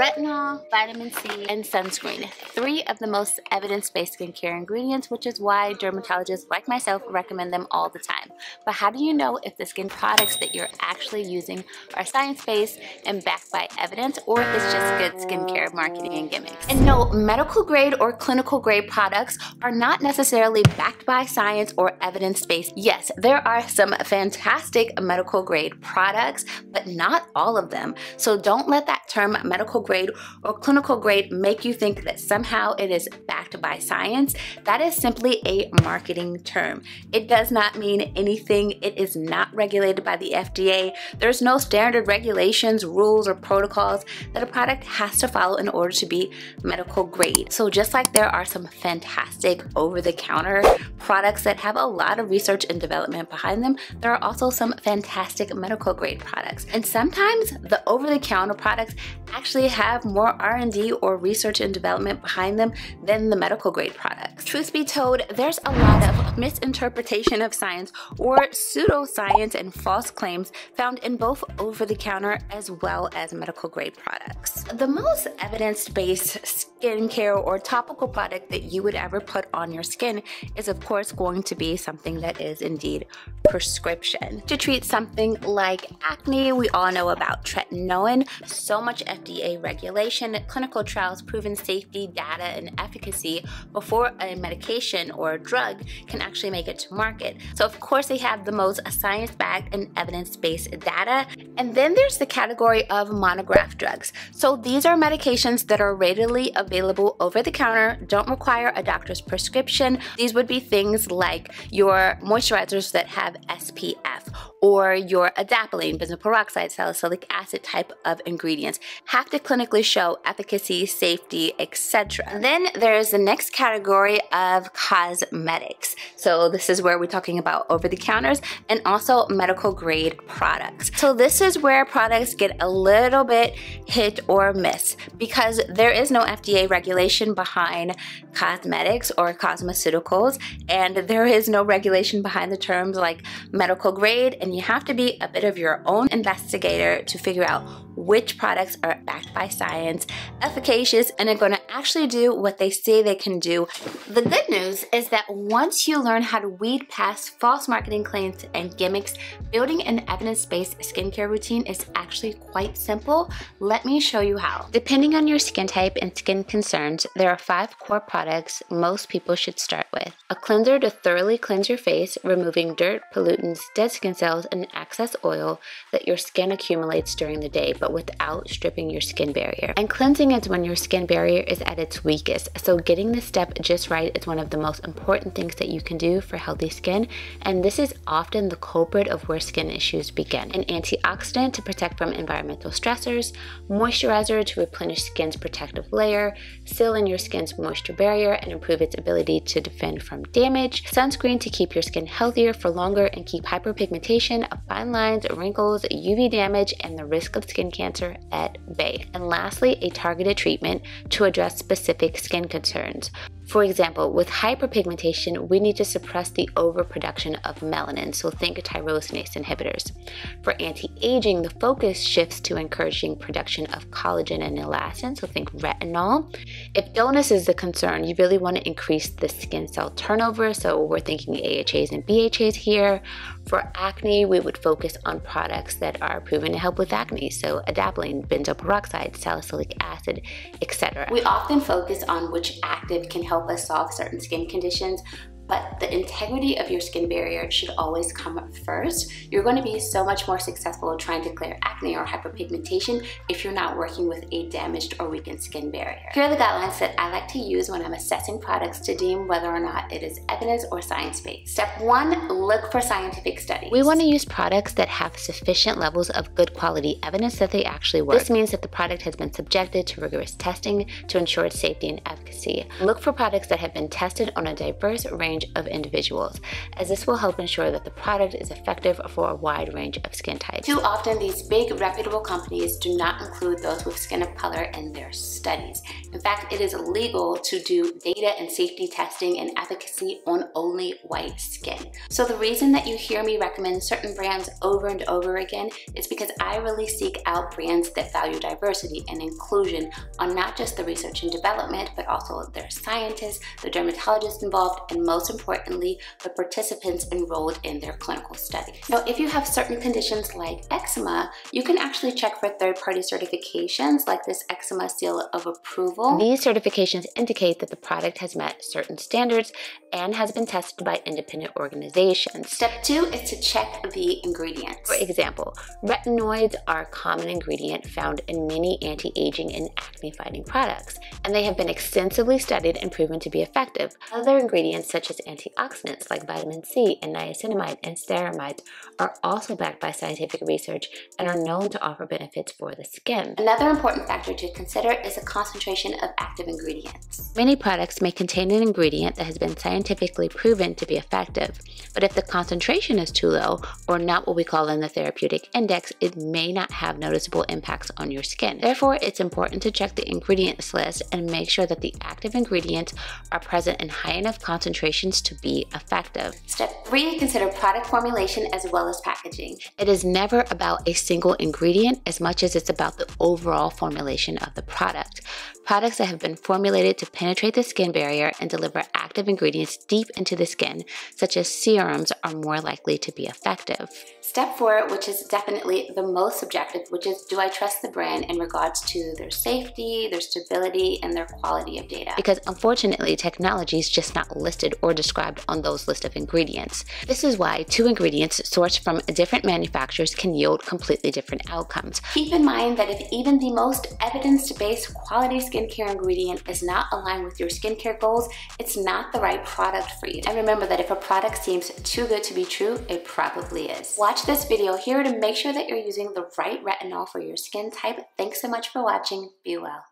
retinol, vitamin C, and sunscreen. Three of the most evidence-based skincare ingredients, which is why dermatologists like myself recommend them all the time. But how do you know if the skin products that you're actually using are science-based and backed by evidence, or if it's just good skincare marketing and gimmicks? And no, medical grade or clinical grade products are not necessarily backed by science or evidence-based. Yes, there are some fantastic medical grade products, but not all of them. So don't let that term medical grade or clinical grade make you think that somehow it is backed by science. That is simply a marketing term. It does not mean anything. It is not regulated by the FDA. There's no standard regulations, rules, or protocols that a product has to follow in order to be medical grade. So just like there are some fantastic over-the-counter products that have a lot of research and development behind them, there are also some fantastic medical grade products. And sometimes the over-the-counter products actually have more R&D or research and development behind them than the medical grade products. Truth be told, there's a lot of misinterpretation of science or pseudoscience and false claims found in both over-the-counter as well as medical grade products. The most evidence-based skincare or topical product that you would ever put on your skin is of course going to be something that is indeed prescription. To treat something like acne, we all know about tretinoin, so much FDA regulation, clinical trials proven safety, data, and efficacy before a medication or a drug can actually make it to market. So of course they have the most science-backed and evidence-based data. And then there's the category of monograph drugs. So these are medications that are readily available over the counter, don't require a doctor's prescription. These would be things like your moisturizers that have SPF or your adapalene, benzoyl peroxide, salicylic acid type of ingredients have to clinically show efficacy, safety, etc. Then there's the next category of cosmetics. So this is where we're talking about over the counters and also medical grade products. So this is where products get a little bit hit or miss because there is no FDA regulation behind cosmetics or cosmeceuticals and there is no regulation behind the terms like medical grade and you have to be a bit of your own investigator to figure out which products are backed by science, efficacious, and are going to actually do what they say they can do. The good news is that once you learn how to weed past false marketing claims and gimmicks, building an evidence-based skincare routine is actually quite simple. Let me show you how. Depending on your skin type and skin concerns, there are five core products most people should start with. A cleanser to thoroughly cleanse your face, removing dirt, pollutants, dead skin cells, and excess oil that your skin accumulates during the day, but without stripping your skin barrier. And cleansing is when your skin barrier is at its weakest, so getting this step just right is one of the most important things that you can do for healthy skin, and this is often the culprit of where skin issues begin. An antioxidant to protect from environmental stressors, moisturizer to replenish skin's protective layer, seal in your skin's moisture barrier and improve its ability to defend from damage, sunscreen to keep your skin healthier for longer and keep hyperpigmentation, fine lines, wrinkles, UV damage, and the risk of skin cancer at bay. And lastly, a targeted treatment to address specific skin concerns. For example, with hyperpigmentation, we need to suppress the overproduction of melanin, so think tyrosinase inhibitors. For anti-aging, the focus shifts to encouraging production of collagen and elastin, so think retinol. If illness is the concern, you really want to increase the skin cell turnover, so we're thinking AHAs and BHAs here. For acne, we would focus on products that are proven to help with acne, so adapalene, benzoyl peroxide, salicylic acid, etc. We often focus on which active can help help us solve certain skin conditions, but the integrity of your skin barrier should always come first. You're going to be so much more successful trying to clear acne or hyperpigmentation if you're not working with a damaged or weakened skin barrier. Here are the guidelines that I like to use when I'm assessing products to deem whether or not it is evidence or science-based. Step one, look for scientific studies. We want to use products that have sufficient levels of good quality evidence that they actually work. This means that the product has been subjected to rigorous testing to ensure its safety and efficacy. Look for products that have been tested on a diverse range range of individuals, as this will help ensure that the product is effective for a wide range of skin types. Too often, these big reputable companies do not include those with skin of color in their studies. In fact, it is illegal to do data and safety testing and efficacy on only white skin. So the reason that you hear me recommend certain brands over and over again is because I really seek out brands that value diversity and inclusion on not just the research and development, but also their scientists, the dermatologists involved, and most importantly, the participants enrolled in their clinical study. Now, if you have certain conditions like eczema, you can actually check for third-party certifications like this eczema seal of approval. These certifications indicate that the product has met certain standards and has been tested by independent organizations. Step two is to check the ingredients. For example, retinoids are a common ingredient found in many anti-aging and acne-fighting products, and they have been extensively studied and proven to be effective. Other ingredients such as antioxidants like vitamin C and niacinamide and ceramides are also backed by scientific research and are known to offer benefits for the skin. Another important factor to consider is the concentration of active ingredients. Many products may contain an ingredient that has been scientifically proven to be effective, but if the concentration is too low or not what we call in the therapeutic index, it may not have noticeable impacts on your skin. Therefore, it's important to check the ingredients list and make sure that the active ingredients are present in high enough concentrations to be effective. Step three, consider product formulation as well as packaging. It is never about a single ingredient as much as it's about the overall formulation of the product. Products that have been formulated to penetrate the skin barrier and deliver active ingredients deep into the skin, such as serums, are more likely to be effective. Step four, which is definitely the most subjective, which is do I trust the brand in regards to their safety, their stability, and their quality of data? Because unfortunately, technology is just not listed or described on those list of ingredients. This is why two ingredients sourced from different manufacturers can yield completely different outcomes. Keep in mind that if even the most evidence-based quality skincare ingredient is not aligned with your skincare goals, it's not the right product for you. And remember that if a product seems too good to be true, it probably is. Watch watch this video here to make sure that you're using the right retinol for your skin type. Thanks so much for watching. Be well.